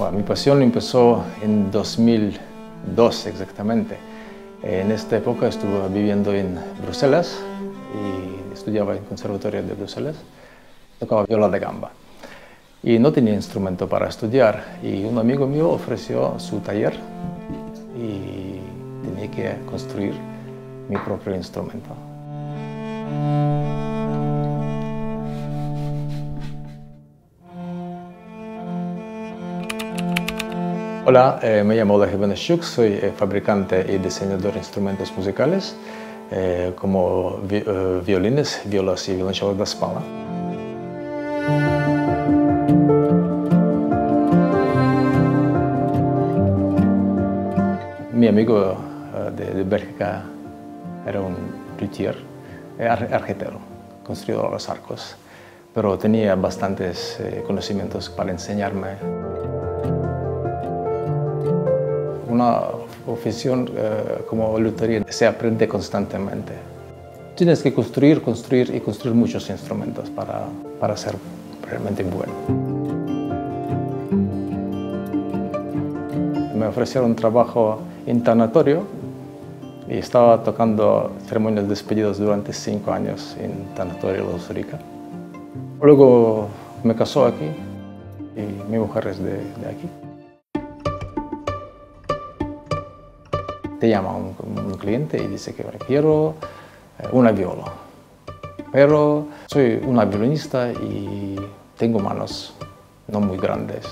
Bueno, mi pasión empezó en 2002 exactamente. En esta época estuve viviendo en Bruselas y estudiaba en el Conservatorio de Bruselas. Tocaba viola de gamba y no tenía instrumento para estudiar y un amigo mío ofreció su taller y tenía que construir mi propio instrumento. Hola, eh, me llamo Oleg Ivanishuk, soy eh, fabricante y diseñador de instrumentos musicales eh, como vi violines, violas y violonchelos de espalda. Mi amigo de, de, Bélgica era un luthier, arquitecto, construidor los arcos, pero tenía bastantes conocimientos para enseñarme una ofición eh, como lutería se aprende constantemente. Tienes que construir, construir y construir muchos instrumentos para, para ser realmente bueno. Me ofrecieron un trabajo en tanatorio y estaba tocando ceremonias de despedidos durante cinco años en tanatorio de Los Luego me casó aquí y mi mujer es de, de aquí. Te llama un, cliente y dice que quiero eh, una viola, pero soy una violinista y tengo manos no muy grandes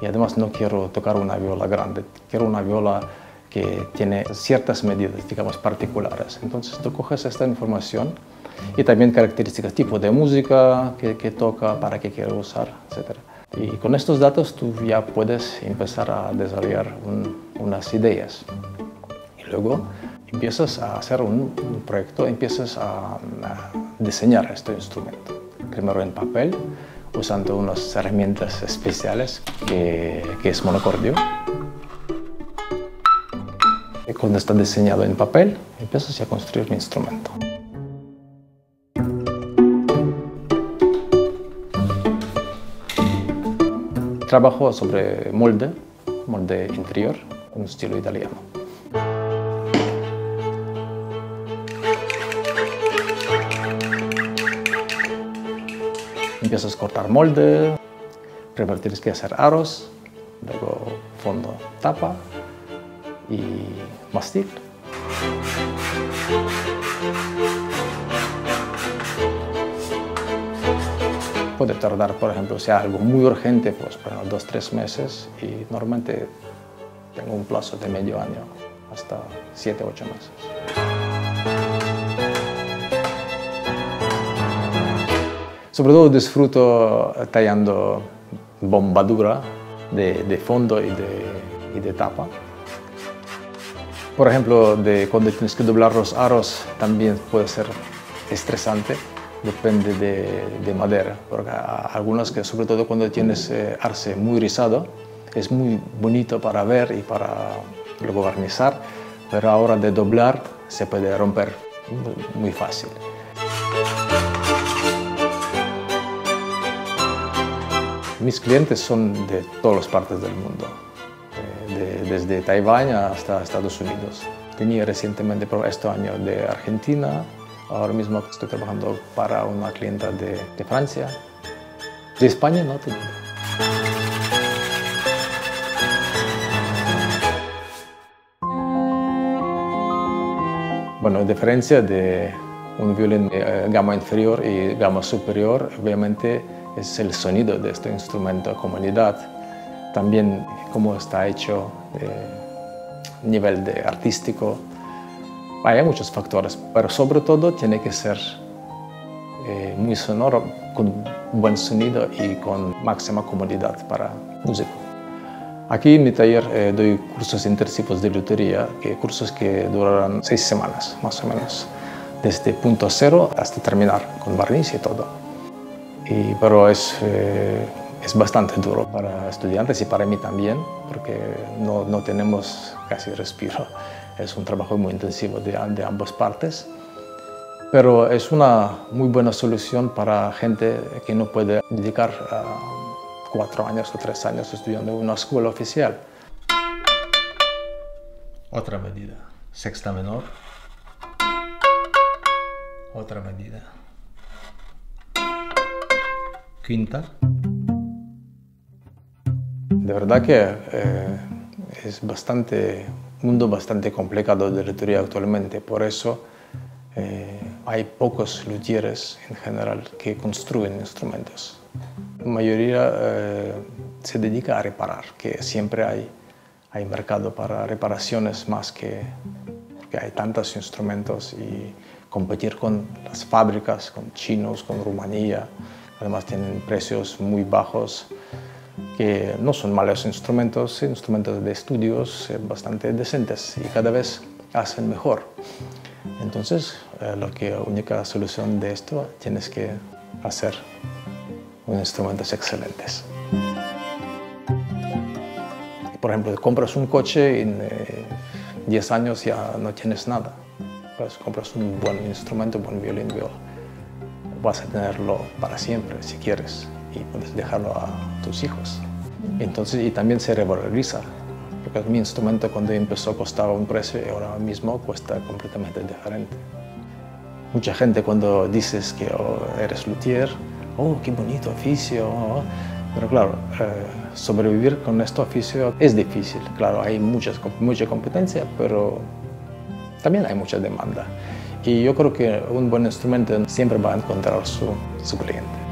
y además no quiero tocar una viola grande, quiero una viola que tiene ciertas medidas, digamos, particulares. Entonces tú coges esta información y también características, tipo de música que, toca, para qué quiere usar, etc. Y con estos datos tú ya puedes empezar a desarrollar unas ideas. Luego empiezas a hacer un, proyecto, empiezas a, diseñar este instrumento. Primero en papel, usando unas herramientas especiales que, es monocordio. Cuando está diseñado en papel, empiezas a construir el instrumento. Trabajo sobre molde, molde interior, un estilo italiano. Empiezas a cortar molde, primero que hacer aros, luego fondo tapa y mastic. Puede tardar, por ejemplo, si hay algo muy urgente, pues bueno, dos, tres meses y normalmente tengo un plazo de medio año hasta siete, ocho meses. Sobre todo disfruto tallando bombadura de, fondo y de, tapa. Por ejemplo, de cuando tienes que doblar los aros también puede ser estresante, depende de, madera. Porque algunas que, sobre todo cuando tienes eh, arce muy rizado, es muy bonito para ver y para luego barnizar, pero ahora de doblar se puede romper muy fácil. Mis clientes son de todas las partes del mundo, eh, desde Taiwán hasta Estados Unidos. Tenía recientemente, este año, de Argentina, ahora mismo estoy trabajando para una clienta de, Francia. De España no tengo. Bueno, en diferencia de un violín de gama inferior y gama superior, obviamente es el sonido de este instrumento comunidad, también cómo está hecho, eh, nivel de artístico. Hay muchos factores, pero sobre todo tiene que ser eh, muy sonoro, con buen sonido y con máxima comodidad para músico. Aquí en mi taller eh, doy cursos intensivos de lutería, que, cursos que durarán seis semanas más o menos, desde punto cero hasta terminar con barniz y todo pero es, eh, es bastante duro para estudiantes y para mí también, porque no, no tenemos casi respiro. Es un trabajo muy intensivo de, de ambas partes, pero es una muy buena solución para gente que no puede dedicar cuatro años o tres años estudiando en una escuela oficial. Otra medida, sexta menor. Otra medida. Quinta. De verdad que eh, es bastante, mundo bastante complicado de la actualmente, por eso eh, hay pocos luthieres en general que construyen instrumentos. La mayoría eh, se dedica a reparar, que siempre hay, hay mercado para reparaciones más que porque hay tantos instrumentos y competir con las fábricas, con chinos, con Rumanía, además tienen precios muy bajos que no son malos instrumentos, instrumentos de estudios eh, bastante decentes y cada vez hacen mejor. Entonces, eh, la única solución de esto tienes que hacer unos instrumentos excelentes. Por ejemplo, compras un coche y en 10 eh, años ya no tienes nada. Pues compras un buen instrumento, un buen violín, vas a tenerlo para siempre si quieres y puedes dejarlo a tus hijos. Entonces, y también se revaloriza, porque mi instrumento cuando empezó costaba un precio y ahora mismo cuesta completamente diferente. Mucha gente cuando dices que oh, eres luthier, oh, qué bonito oficio, pero claro, eh, sobrevivir con este oficio es difícil. Claro, hay muchas, mucha competencia, pero también hay mucha demanda. Y yo creo que un buen instrumento siempre va a encontrar su, su cliente.